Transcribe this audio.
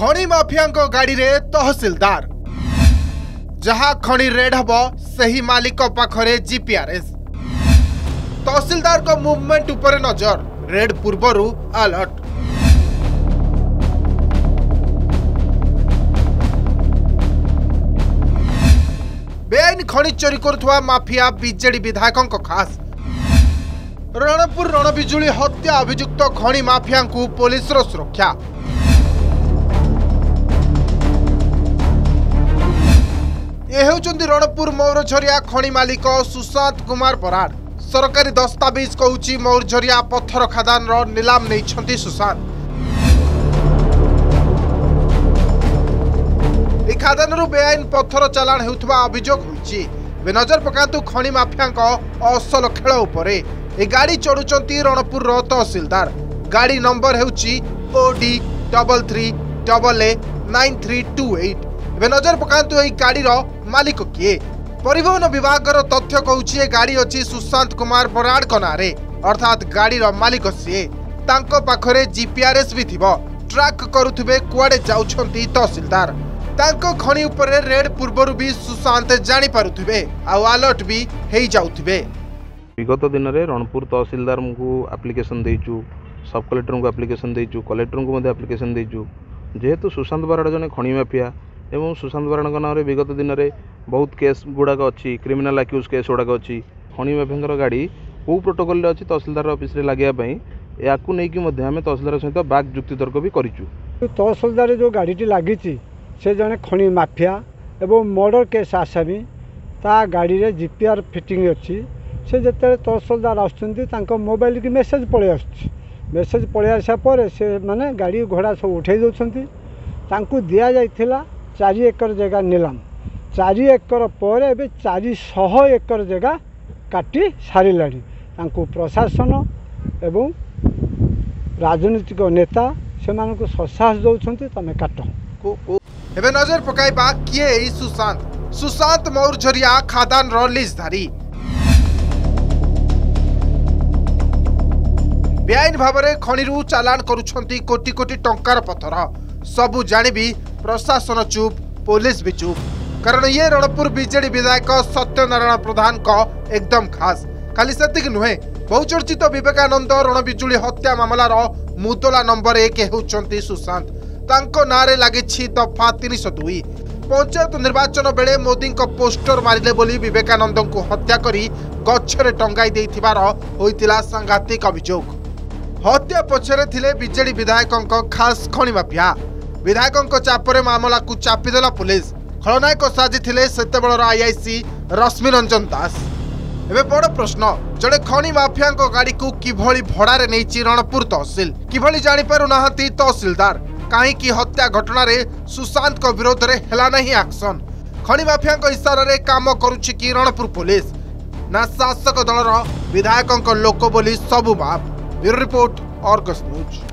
खणी mafia गाड़ी रे तहसिलदार जहा खणि रेड हम से ही मालिक पाखे जिपीआरएस तहसिलदार को मुवमेंट उपर नजर रेड पूर्व आलर्ट बेआईन खणी चोरी करुवा माफिया विजे विधायकों खास रणपुर रणविजु हत्या अभुक्त खणी माफिया पुलिस सुरक्षा रणपुर मौरझरिया खणी मालिक सुशांत कुमार बराड सरकारी दस्ताविज कहि मौरझरिया पथर खादान निलाम नहीं सुशांत खादान बेआईन पथर चलाण होता होभोग नजर पकातु खणी मफिया असल खेल गाड़ी चढ़ुंट रणपुर रहसिलदार गाड़ी नंबर होबल three double A nine three two eight এবে নজর পকাতু এই গাড়ির মালিক কিয়ে পরিবহন বিভাগর তথ্য কৌছি এ গাড়ি অছি সুশান্ত কুমার বরাড় নাঁরে অর্থাৎ গাড়ির মালিক সিয়ে তাঙ্ক পাখরে জিপিআরএস বি থিব ট্রাক করুথিবে কুয়াড়ে যাউছন্তি তহসিলদার তাঙ্ক খনি উপরে রেড পূর্বরু বি সুশান্ত জানি পারুথিবে আউ আলর্ট বি হেই যাউথিবে বিগত দিনরে রণপুর তহসিলদারଙ୍କୁ আপ্লিকেশন দেইছু সব কলেক্টরଙ୍କୁ আপ্লিকেশন দেইছু কলেক্টরଙ୍କୁ মধ্যে আপ্লিকেশন দেইছু যেহেতু সুশান্ত বরাড় জনে খনি মাফিয়া ଏବଂ ସୁଶାନ୍ତ ବରାଣଙ୍କ ନାଁରେ ବିଗତ ଦିନରେ ବହୁତ କେସ୍ ଗୁଡ଼ାକ ଅଛି କ୍ରିମିନାଲ୍ ଆକ୍ୟୁଜ୍ କେସ୍ ଗୁଡ଼ାକ ଅଛି ଖଣି ମାଫିଆଙ୍କର ଗାଡ଼ି କେଉଁ ପ୍ରୋଟୋକଲ୍ରେ ଅଛି ତହସିଲଦାର ଅଫିସ୍ରେ ଲାଗିବା ପାଇଁ ଏହାକୁ ନେଇକି ମଧ୍ୟ ଆମେ ତହସିଲଦାର ସହିତ ବାଗ୍ ଯୁକ୍ତିତର୍କ ବି କରିଛୁ ତହସିଲଦାର ଯେଉଁ ଗାଡ଼ିଟି ଲାଗିଛି ସେ ଜଣେ ଖଣି ମାଫିଆ ଏବଂ ମର୍ଡ଼ର କେସ୍ ଆସାମୀ ତା ଗାଡ଼ିରେ ଜି ପି ଆର୍ ଫିଟିଂ ଅଛି ସେ ଯେତେବେଳେ ତହସିଲଦାର ଆସୁଛନ୍ତି ତାଙ୍କ ମୋବାଇଲକି ମେସେଜ୍ ପଳାଇ ଆସୁଛି ମେସେଜ୍ ପଳାଇ ଆସିବା ପରେ ସେମାନେ ଗାଡ଼ି ଘୋଡ଼ା ସବୁ ଉଠାଇ ଦେଉଛନ୍ତି ତାଙ୍କୁ ଦିଆଯାଇଥିଲା চারি একর জায়গা নিলাম চারি একর ପରେ ଏବେ ଚାରିଶହ ଏକର ଜାଗା କାଟି ସାରିଲାଣି ତାଙ୍କୁ ପ୍ରଶାସନ ଏବଂ ରାଜନୈତିକ ନେତା ସେମାନଙ୍କୁ ସସାହସ ଦେଉଛନ୍ତି ତମେ କାଟ ଏବେ ନଜର ପକାଇବା କିଏ ଏଇ ସୁଶାନ୍ତ ସୁଶାନ୍ତ ମୌର୍ଜରିଆ ଖାଦାନର ଲିଜ୍ଧାରୀ ବେଆଇନ ଭାବରେ ଖଣିରୁ ଚାଲାଣ କରୁଛନ୍ତି କୋଟି କୋଟି ଟଙ୍କାର ପଥର ସବୁ ଜାଣିବି ପ୍ରଶାସନ ଚୁପ୍ ପୋଲିସ ବି ଚୁପ୍ କାରଣ ଇଏ ରଣପୁର ବିଜେଡି ବିଧାୟକ ସତ୍ୟନାରାୟଣ ପ୍ରଧାନଙ୍କ ଏକଦମ ଖାସ୍ ଖାଲି ସେତିକି ନୁହେଁ ବହୁଚର୍ଚ୍ଚିତ ବିବେକାନନ୍ଦ ରଣବିଜୁଳି ହତ୍ୟା ମାମଲାର ମୁଦଲା ନମ୍ବର ଏକ ହେଉଛନ୍ତି ସୁଶାନ୍ତ ତାଙ୍କ ନାଁରେ ଲାଗିଛି ଦଫା ତିନିଶହ ଦୁଇ ପଞ୍ଚାୟତ ନିର୍ବାଚନ ବେଳେ ମୋଦିଙ୍କ ପୋଷ୍ଟର ମାରିଲେ ବୋଲି ବିବେକାନନ୍ଦଙ୍କୁ ହତ୍ୟା କରି ଗଛରେ ଟଙ୍ଗାଇ ଦେଇଥିବାର ହୋଇଥିଲା ସାଂଘାତିକ ଅଭିଯୋଗ ହତ୍ୟା ପଛରେ ଥିଲେ ବିଜେଡି ବିଧାୟକଙ୍କ ଖାସ୍ ଖଣିମାଫିଆ ବିଧାୟକଙ୍କ ଚାପରେ ମାମଲାକୁ ଚାପିଦେଲା ପୁଲିସ ଖଳନାୟକ ସାଜିଥିଲେ ସେତେବେଳର ଆଇଆଇସି ରଶ୍ମି ରଞ୍ଜନ ଦାସ ଏବେ ବଡ଼ ପ୍ରଶ୍ନ ଜଣେ ଖଣି ମାଫିଆଙ୍କ ଗାଡ଼ିକୁ କିଭଳି ଭଡ଼ାରେ ନେଇଛି ରଣପୁର ତହସିଲ କିଭଳି ଜାଣିପାରୁନାହାନ୍ତି ତହସିଲଦାର କାହିଁକି ହତ୍ୟା ଘଟଣାରେ ସୁଶାନ୍ତଙ୍କ ବିରୋଧରେ ହେଲା ନାହିଁ ଆକ୍ସନ ଖଣି ମାଫିଆଙ୍କ ଇସାରାରେ କାମ କରୁଛି କି ରଣପୁର ପୋଲିସ ନା ଶାସକ ଦଳର ବିଧାୟକଙ୍କ ଲୋକ ବୋଲି ସବୁ ବାପ ବ୍ୟୁରୋ ରିପୋର୍ଟ ଅର୍ଗସ୍ ନ୍ୟୁଜ୍